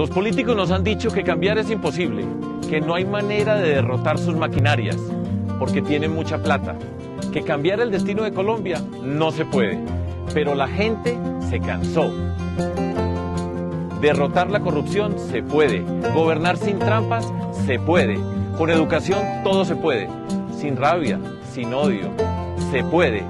Los políticos nos han dicho que cambiar es imposible, que no hay manera de derrotar sus maquinarias, porque tienen mucha plata, que cambiar el destino de Colombia no se puede, pero la gente se cansó. Derrotar la corrupción se puede, gobernar sin trampas se puede, con educación todo se puede, sin rabia, sin odio, se puede